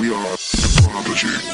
We are Prodigy.